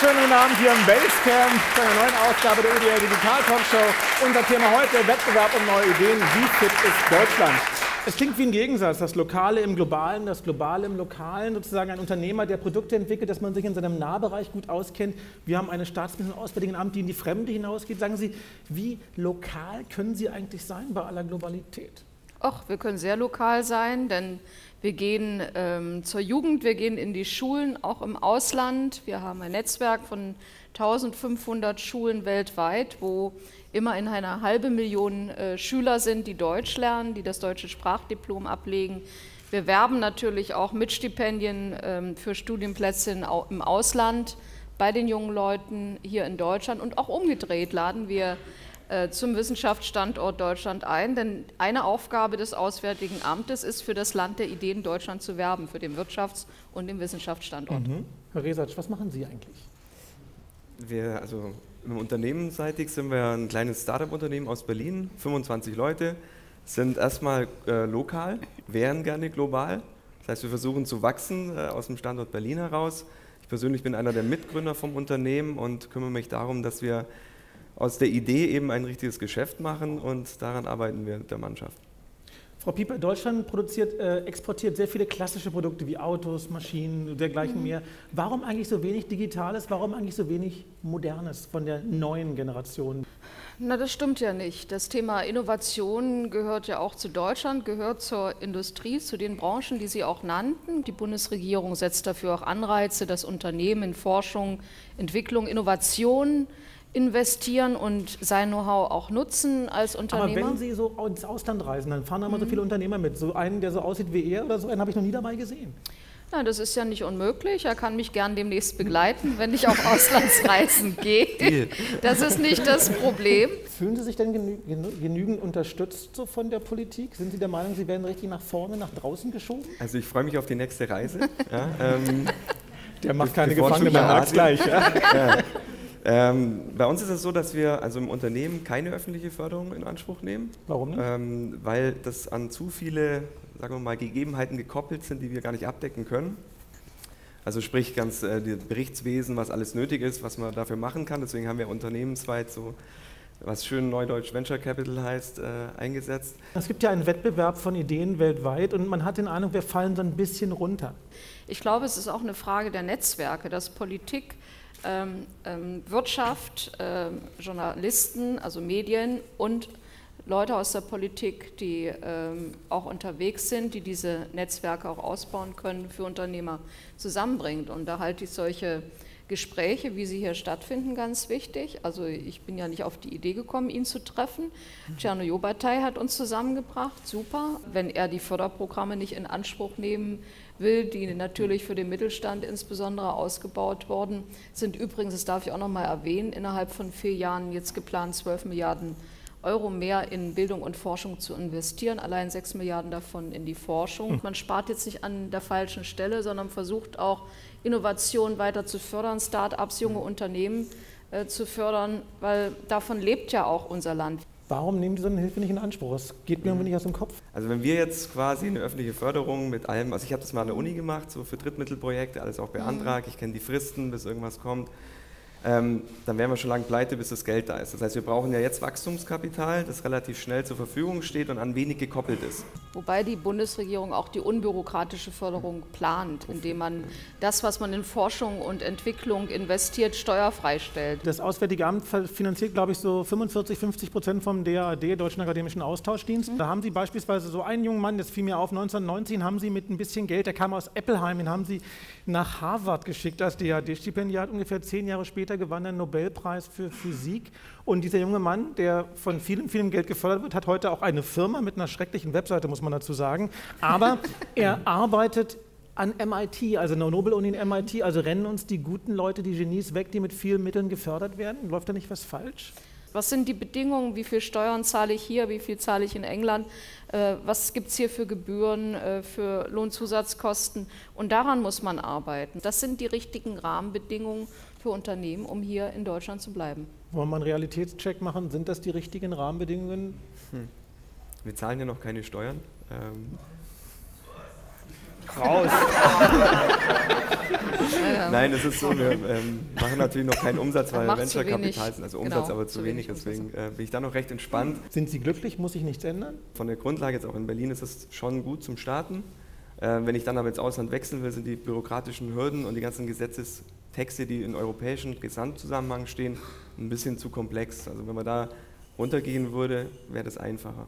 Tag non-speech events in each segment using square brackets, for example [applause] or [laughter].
wunderschönen guten Abend hier im Basecamp zu einer neuen Ausgabe der UDL Digital Talkshow. Unser Thema heute Wettbewerb um neue Ideen. Wie fit ist Deutschland? Es klingt wie ein Gegensatz, das Lokale im Globalen, das Globale im Lokalen, sozusagen ein Unternehmer, der Produkte entwickelt, dass man sich in seinem Nahbereich gut auskennt. Wir haben eine Staatsministerin Auswärtigen Amt, die in die Fremde hinausgeht. Sagen Sie, wie lokal können Sie eigentlich sein bei aller Globalität? Ach, wir können sehr lokal sein, denn wir gehen ähm, zur Jugend, wir gehen in die Schulen, auch im Ausland. Wir haben ein Netzwerk von 1500 Schulen weltweit, wo immerhin eine halbe Million äh, Schüler sind, die Deutsch lernen, die das deutsche Sprachdiplom ablegen. Wir werben natürlich auch mit Stipendien ähm, für Studienplätze in, im Ausland bei den jungen Leuten hier in Deutschland und auch umgedreht laden wir zum Wissenschaftsstandort Deutschland ein. Denn eine Aufgabe des Auswärtigen Amtes ist, für das Land der Ideen Deutschland zu werben, für den Wirtschafts- und den Wissenschaftsstandort. Mhm. Herr Resatsch, was machen Sie eigentlich? Wir, also unternehmensseitig sind wir ein kleines Startup-Unternehmen aus Berlin, 25 Leute, sind erstmal äh, lokal, wären gerne global. Das heißt, wir versuchen zu wachsen äh, aus dem Standort Berlin heraus. Ich persönlich bin einer der Mitgründer vom Unternehmen und kümmere mich darum, dass wir aus der Idee eben ein richtiges Geschäft machen und daran arbeiten wir mit der Mannschaft. Frau Pieper, Deutschland produziert, äh, exportiert sehr viele klassische Produkte wie Autos, Maschinen, dergleichen mhm. mehr. Warum eigentlich so wenig Digitales, warum eigentlich so wenig Modernes von der neuen Generation? Na, das stimmt ja nicht. Das Thema Innovation gehört ja auch zu Deutschland, gehört zur Industrie, zu den Branchen, die Sie auch nannten. Die Bundesregierung setzt dafür auch Anreize, dass Unternehmen in Forschung, Entwicklung, Innovation investieren und sein Know-how auch nutzen als Unternehmer. Aber wenn Sie so ins Ausland reisen, dann fahren da immer mhm. so viele Unternehmer mit. So einen, der so aussieht wie er oder so einen habe ich noch nie dabei gesehen. Nein, das ist ja nicht unmöglich. Er kann mich gern demnächst begleiten, wenn ich auf Auslandsreisen [laughs] gehe. Das ist nicht das Problem. Fühlen Sie sich denn genü genügend unterstützt so von der Politik? Sind Sie der Meinung, Sie werden richtig nach vorne, nach draußen geschoben? Also ich freue mich auf die nächste Reise. [laughs] Ja, ähm, der macht keine Gefangene, man merkt gleich. Ja? Ja. Ähm, bei uns ist es so, dass wir also im Unternehmen keine öffentliche Förderung in Anspruch nehmen. Warum nicht? Ähm, weil das an zu viele, sagen wir mal, Gegebenheiten gekoppelt sind, die wir gar nicht abdecken können. Also sprich ganz äh, das Berichtswesen, was alles nötig ist, was man dafür machen kann. Deswegen haben wir unternehmensweit so was schön neudeutsch Venture Capital heißt, äh, eingesetzt. Es gibt ja einen Wettbewerb von Ideen weltweit und man hat den Eindruck, wir fallen so ein bisschen runter. Ich glaube, es ist auch eine Frage der Netzwerke, dass Politik Wirtschaft, ähm, Journalisten, also Medien und Leute aus der Politik, die ähm, auch unterwegs sind, die diese Netzwerke auch ausbauen können, für Unternehmer zusammenbringt. Und da halte ich solche Gespräche, wie sie hier stattfinden, ganz wichtig. Also ich bin ja nicht auf die Idee gekommen, ihn zu treffen. Tscherno Jobatai hat uns zusammengebracht, super. Wenn er die Förderprogramme nicht in Anspruch nehmen will, die natürlich für den Mittelstand insbesondere ausgebaut worden sind. Übrigens, das darf ich auch noch mal erwähnen, innerhalb von vier Jahren jetzt geplant 12 Milliarden Euro mehr in Bildung und Forschung zu investieren, allein 6 Milliarden davon in die Forschung. Hm. Man spart jetzt nicht an der falschen Stelle, sondern versucht auch Innovation weiter zu fördern, Start-ups, junge Unternehmen äh, zu fördern, weil davon lebt ja auch unser Land. Warum nehmen die so eine Hilfe nicht in Anspruch? Das geht mir irgendwie nicht aus dem Kopf. Also wenn wir jetzt quasi eine öffentliche Förderung mit allem, also ich habe das mal an der Uni gemacht, so für Drittmittelprojekte, alles auch beantragt, mhm. ich kenne die Fristen, bis irgendwas kommt ähm, dann wären wir schon lange pleite, bis das Geld da ist. Das heißt, wir brauchen ja jetzt Wachstumskapital, das relativ schnell zur Verfügung steht und an wenig gekoppelt ist. Wobei die Bundesregierung auch die unbürokratische Förderung plant, indem man das, was man in Forschung und Entwicklung investiert, steuerfrei stellt. Das Auswärtige Amt finanziert, glaube ich, so 45, 50 Prozent vom DAAD, Deutschen Akademischen Austauschdienst. Mhm. Da haben Sie beispielsweise so einen jungen Mann, das fiel mir auf, 1919 haben Sie mit ein bisschen Geld, der kam aus Eppelheim, den haben Sie nach Harvard geschickt als DAAD-Stipendiat, ungefähr zehn Jahre später später gewann er einen Nobelpreis für Physik. Und dieser junge Mann, der von vielem, vielem Geld gefördert wird, hat heute auch eine Firma mit einer schrecklichen Webseite, muss man dazu sagen. Aber [laughs] er arbeitet an MIT, also der Nobel-Uni in MIT. Also rennen uns die guten Leute, die Genies weg, die mit vielen Mitteln gefördert werden? Läuft da nicht was falsch? Was sind die Bedingungen? Wie viel Steuern zahle ich hier? Wie viel zahle ich in England? Äh, was gibt es hier für Gebühren, äh, für Lohnzusatzkosten? Und daran muss man arbeiten. Das sind die richtigen Rahmenbedingungen für Unternehmen, um hier in Deutschland zu bleiben. Wollen wir einen Realitätscheck machen? Sind das die richtigen Rahmenbedingungen? Hm. Wir zahlen ja noch keine Steuern. Ähm. Raus! [laughs] Nein, es ist so, wir ähm, machen natürlich noch keinen Umsatz, weil Venture Capital sind, also Umsatz genau, aber zu wenig, deswegen äh, bin ich da noch recht entspannt. Sind Sie glücklich? Muss sich nichts ändern? Von der Grundlage jetzt auch in Berlin ist es schon gut zum Starten. Äh, wenn ich dann aber ins Ausland wechseln will, sind die bürokratischen Hürden und die ganzen Gesetzestexte, die in europäischen Gesamtzusammenhang stehen, ein bisschen zu komplex. Also wenn man da runtergehen würde, wäre das einfacher.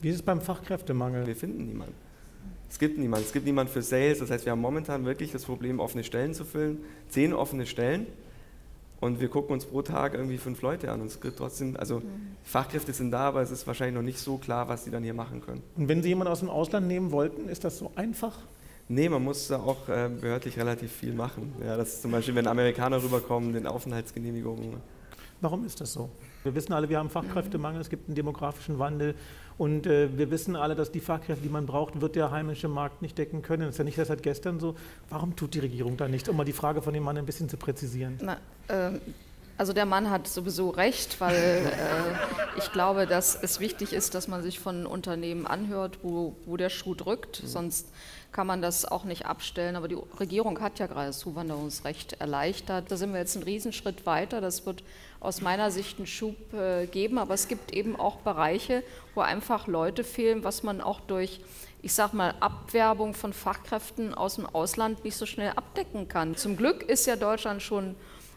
Wie ist es beim Fachkräftemangel? Wir finden niemanden. Es gibt niemanden. Es gibt niemanden für Sales. Das heißt, wir haben momentan wirklich das Problem, offene Stellen zu füllen. Zehn offene Stellen. Und wir gucken uns pro Tag irgendwie fünf Leute an. Und es gibt trotzdem, also Fachkräfte sind da, aber es ist wahrscheinlich noch nicht so klar, was sie dann hier machen können. Und wenn Sie jemanden aus dem Ausland nehmen wollten, ist das so einfach? Nee, man muss da auch äh, behördlich relativ viel machen. Ja, das ist zum Beispiel, wenn Amerikaner rüberkommen, den Aufenthaltsgenehmigungen. Warum ist das so? Wir wissen alle, wir haben Fachkräftemangel, es gibt einen demografischen Wandel und äh, wir wissen alle, dass die Fachkräfte, die man braucht, wird der heimische Markt nicht decken können. Das ist ja nicht erst seit gestern so. Warum tut die Regierung da nichts? Um mal die Frage von dem Mann ein bisschen zu präzisieren. Na, äh, also der Mann hat sowieso recht, weil äh, ich glaube, dass es wichtig ist, dass man sich von Unternehmen anhört, wo, wo der Schuh drückt. Mhm. Sonst kann man das auch nicht abstellen. Aber die Regierung hat ja gerade das Zuwanderungsrecht erleichtert. Da sind wir jetzt einen Riesenschritt weiter. Das wird aus meiner Sicht einen Schub äh, geben. Aber es gibt eben auch Bereiche, wo einfach Leute fehlen, was man auch durch, ich sag mal, Abwerbung von Fachkräften aus dem Ausland nicht so schnell abdecken kann. Zum Glück ist ja Deutschland schon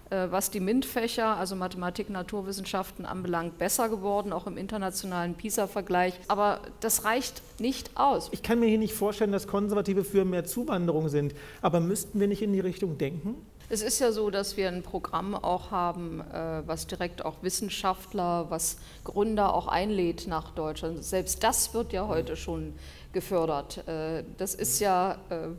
äh, was die MINT-Fächer, also Mathematik, Naturwissenschaften anbelangt, besser geworden, auch im internationalen PISA-Vergleich. Aber das reicht nicht aus. Ich kann mir hier nicht vorstellen, dass Konservative für mehr Zuwanderung sind. Aber müssten wir nicht in die Richtung denken? Es ist ja so, dass wir ein Programm auch haben, äh, was direkt auch Wissenschaftler, was Gründer auch einlädt nach Deutschland. Selbst das wird ja heute schon gefördert. Äh, das ist ja äh,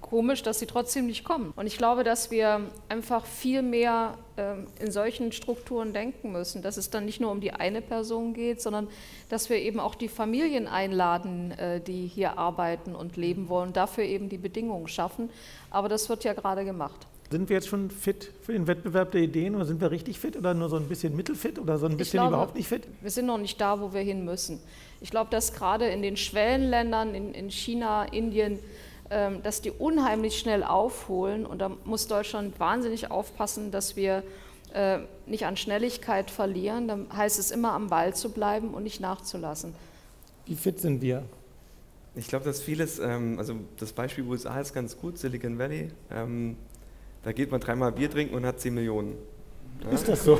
komisch, dass sie trotzdem nicht kommen. Und ich glaube, dass wir einfach viel mehr ähm, in solchen Strukturen denken müssen, dass es dann nicht nur um die eine Person geht, sondern dass wir eben auch die Familien einladen, die hier arbeiten und leben wollen, dafür eben die Bedingungen schaffen. Aber das wird ja gerade gemacht. Sind wir jetzt schon fit für den Wettbewerb der Ideen oder sind wir richtig fit oder nur so ein bisschen mittelfit oder so ein bisschen glaube, überhaupt nicht fit? Wir sind noch nicht da, wo wir hin müssen. Ich glaube, dass gerade in den Schwellenländern, in, in China, Indien, ähm, dass die unheimlich schnell aufholen und da muss Deutschland wahnsinnig aufpassen, dass wir äh, nicht an Schnelligkeit verlieren. Dann heißt es immer am Ball zu bleiben und nicht nachzulassen. Wie fit sind wir? Ich glaube, dass vieles, ähm, also das Beispiel USA ist ganz gut, Silicon Valley. Ähm, da geht man dreimal Bier trinken und hat 10 Millionen. Ja? Ist das so?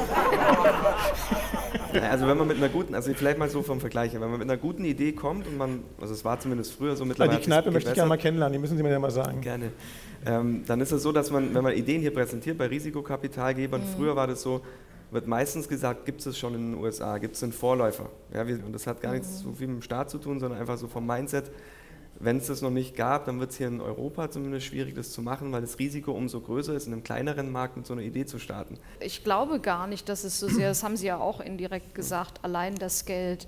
also wenn man mit einer guten, also vielleicht mal so vom Vergleich, wenn man mit einer guten Idee kommt und man, also es war zumindest früher so mittlerweile. Die Kneipe möchte ich gerne mal kennenlernen, die müssen Sie mir ja mal sagen. Gerne. Ähm, dann ist es so, dass man, wenn man Ideen hier präsentiert bei Risikokapitalgebern, mhm. früher war das so, wird meistens gesagt, gibt es schon in den USA, gibt es einen Vorläufer. Ja, wir, und das hat gar nichts mhm. so viel mit dem Staat zu tun, sondern einfach so vom Mindset, wenn es das noch nicht gab, dann wird es hier in Europa zumindest schwierig, das zu machen, weil das Risiko umso größer ist, in einem kleineren Markt mit so einer Idee zu starten. Ich glaube gar nicht, dass es so sehr, das haben Sie ja auch indirekt gesagt, allein das Geld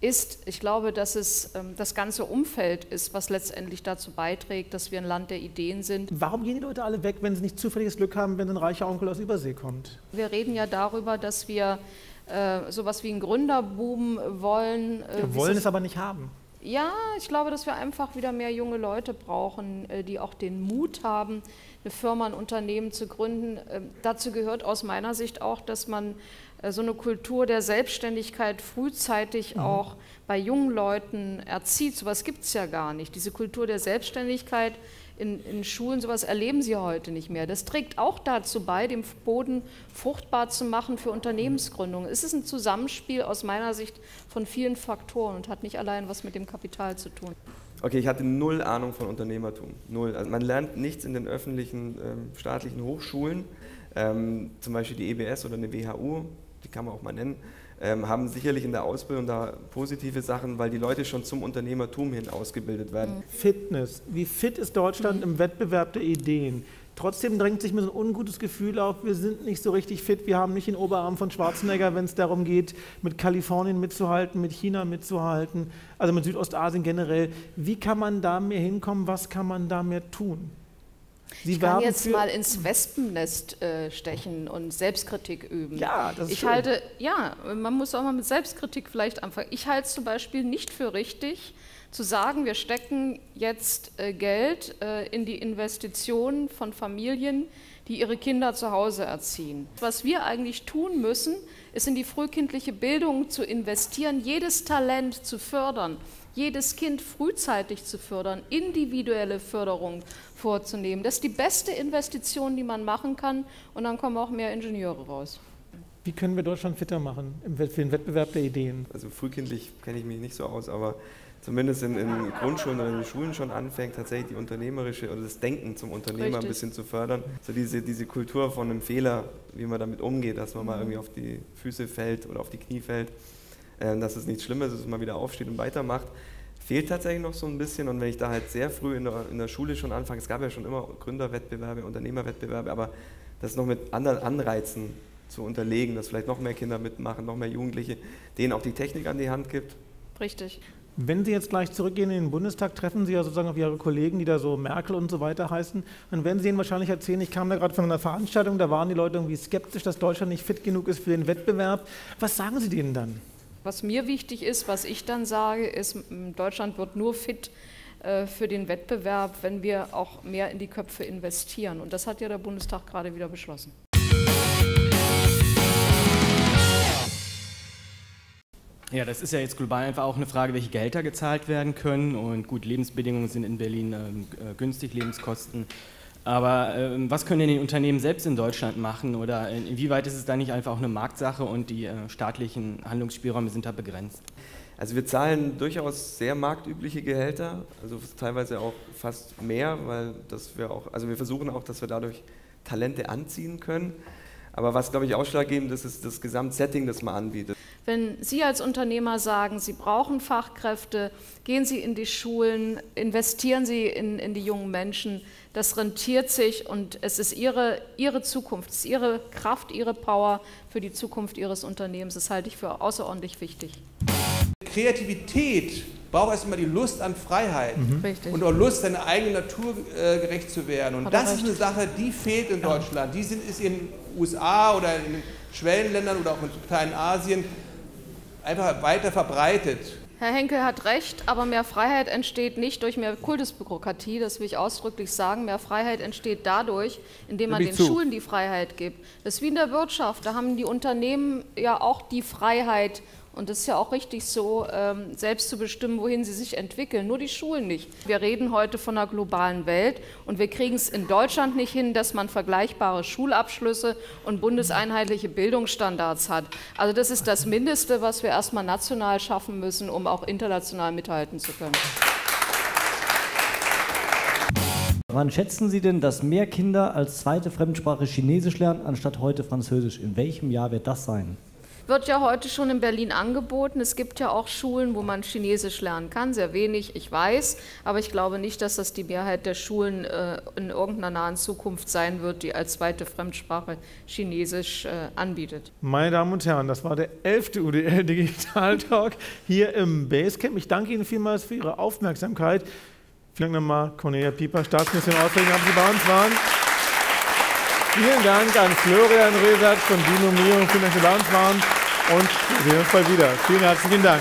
ist. Ich glaube, dass es ähm, das ganze Umfeld ist, was letztendlich dazu beiträgt, dass wir ein Land der Ideen sind. Warum gehen die Leute alle weg, wenn sie nicht zufälliges Glück haben, wenn ein reicher Onkel aus Übersee kommt? Wir reden ja darüber, dass wir äh, sowas wie einen Gründerboom wollen. Äh, wir wollen es aber nicht haben. Ja, ich glaube, dass wir einfach wieder mehr junge Leute brauchen, äh, die auch den Mut haben, eine Firma, ein Unternehmen zu gründen. Ähm, dazu gehört aus meiner Sicht auch, dass man äh, so eine Kultur der Selbstständigkeit frühzeitig mhm. auch bei jungen Leuten erzieht. So etwas gibt es ja gar nicht. Diese Kultur der Selbstständigkeit in, in, Schulen, sowas erleben sie heute nicht mehr. Das trägt auch dazu bei, den Boden fruchtbar zu machen für Unternehmensgründungen. Es ist ein Zusammenspiel aus meiner Sicht von vielen Faktoren und hat nicht allein was mit dem Kapital zu tun. Okay, ich hatte null Ahnung von Unternehmertum. Null. Also man lernt nichts in den öffentlichen ähm, staatlichen Hochschulen, ähm, zum Beispiel die EBS oder eine WHU, die kann man auch mal nennen ähm, haben sicherlich in der Ausbildung da positive Sachen, weil die Leute schon zum Unternehmertum hin ausgebildet werden. Mhm. Fitness. Wie fit ist Deutschland im Wettbewerb der Ideen? Trotzdem drängt sich mir so ein ungutes Gefühl auf, wir sind nicht so richtig fit, wir haben nicht den Oberarm von Schwarzenegger, wenn es darum geht, mit Kalifornien mitzuhalten, mit China mitzuhalten, also mit Südostasien generell. Wie kann man da mehr hinkommen, was kann man da mehr tun? Sie ich kann jetzt mal ins Wespennest äh, stechen und Selbstkritik üben. Ja, das ist Ich schön. halte, ja, man muss auch mal mit Selbstkritik vielleicht anfangen. Ich halte es zum Beispiel nicht für richtig, zu sagen, wir stecken jetzt äh, Geld äh, in die Investitionen von Familien, die ihre Kinder zu Hause erziehen. Was wir eigentlich tun müssen, ist in die frühkindliche Bildung zu investieren, jedes Talent zu fördern, jedes Kind frühzeitig zu fördern, individuelle Förderung vorzunehmen. Das ist die beste Investition, die man machen kann und dann kommen auch mehr Ingenieure raus. Wie können wir Deutschland fitter machen für den Wettbewerb der Ideen? Also frühkindlich kenne ich mich nicht so aus, aber zumindest in, in Grundschulen oder in den Schulen schon anfängt, tatsächlich die unternehmerische oder das Denken zum Unternehmer Richtig. ein bisschen zu fördern. So diese, diese Kultur von einem Fehler, wie man damit umgeht, dass man mhm. mal irgendwie auf die Füße fällt oder auf die Knie fällt, äh, dass es nichts Schlimmes ist, dass man wieder aufsteht und weitermacht fehlt tatsächlich noch so ein bisschen. Und wenn ich da halt sehr früh in der, in der Schule schon anfange, es gab ja schon immer Gründerwettbewerbe, Unternehmerwettbewerbe, aber das noch mit anderen Anreizen zu unterlegen, dass vielleicht noch mehr Kinder mitmachen, noch mehr Jugendliche, denen auch die Technik an die Hand gibt. Richtig. Wenn Sie jetzt gleich zurückgehen in den Bundestag, treffen Sie ja sozusagen auf Ihre Kollegen, die da so Merkel und so weiter heißen. Dann werden Sie Ihnen wahrscheinlich erzählen, ich kam da gerade von einer Veranstaltung, da waren die Leute irgendwie skeptisch, dass Deutschland nicht fit genug ist für den Wettbewerb. Was sagen Sie denen dann? Was mir wichtig ist, was ich dann sage, ist, Deutschland wird nur fit äh, für den Wettbewerb, wenn wir auch mehr in die Köpfe investieren. Und das hat ja der Bundestag gerade wieder beschlossen. Ja, das ist ja jetzt global einfach auch eine Frage, welche Gehälter gezahlt werden können. Und gut, Lebensbedingungen sind in Berlin ähm, äh, günstig, Lebenskosten. Aber ähm, was können denn die Unternehmen selbst in Deutschland machen? Oder inwieweit ist es da nicht einfach auch eine Marktsache und die äh, staatlichen Handlungsspielräume sind da begrenzt? Also wir zahlen durchaus sehr marktübliche Gehälter, also teilweise auch fast mehr, weil das wir auch, also wir versuchen auch, dass wir dadurch Talente anziehen können. Aber was, glaube ich, ausschlaggebend ist, ist das Gesamtsetting, das man anbietet. Wenn Sie als Unternehmer sagen, Sie brauchen Fachkräfte, gehen Sie in die Schulen, investieren Sie in, in die jungen Menschen, das rentiert sich und es ist Ihre, Ihre Zukunft, es ist Ihre Kraft, Ihre Power für die Zukunft Ihres Unternehmens. Das halte ich für außerordentlich wichtig. Kreativität braucht erstmal die Lust an Freiheit mhm. und auch Lust, seiner eigenen Natur äh, gerecht zu werden. Und Hat das ist eine Sache, die fehlt in Deutschland. Die sind, ist in den USA oder in den Schwellenländern oder auch in Kleinasien einfach weiter verbreitet. Herr Henkel hat recht, aber mehr Freiheit entsteht nicht durch mehr Kultusbürokratie, das will ich ausdrücklich sagen. Mehr Freiheit entsteht dadurch, indem man den zu. Schulen die Freiheit gibt. Das ist wie in der Wirtschaft, da haben die Unternehmen ja auch die Freiheit, und das ist ja auch richtig so, ähm, selbst zu bestimmen, wohin sie sich entwickeln. Nur die Schulen nicht. Wir reden heute von einer globalen Welt und wir kriegen es in Deutschland nicht hin, dass man vergleichbare Schulabschlüsse und bundeseinheitliche Bildungsstandards hat. Also das ist das Mindeste, was wir erstmal national schaffen müssen, um auch international mithalten zu können. Wann schätzen Sie denn, dass mehr Kinder als zweite Fremdsprache Chinesisch lernen, anstatt heute Französisch? In welchem Jahr wird das sein? Wird ja heute schon in Berlin angeboten. Es gibt ja auch Schulen, wo man Chinesisch lernen kann, sehr wenig, ich weiß, aber ich glaube nicht, dass das die Mehrheit der Schulen äh, in irgendeiner nahen Zukunft sein wird, die als zweite Fremdsprache Chinesisch äh, anbietet. Meine Damen und Herren, das war der 11. UDL Digital Talk hier im Basecamp. Ich danke Ihnen vielmals für Ihre Aufmerksamkeit. Vielen Dank nochmal, Cornelia Pieper, Staatsministerin Auswärtigen, dass Sie bei uns waren. Vielen Dank an Florian Resatz von Dino Mio. Vielen Dank, dass Sie bei uns waren. Und wir sehen uns bald wieder. Vielen herzlichen Dank.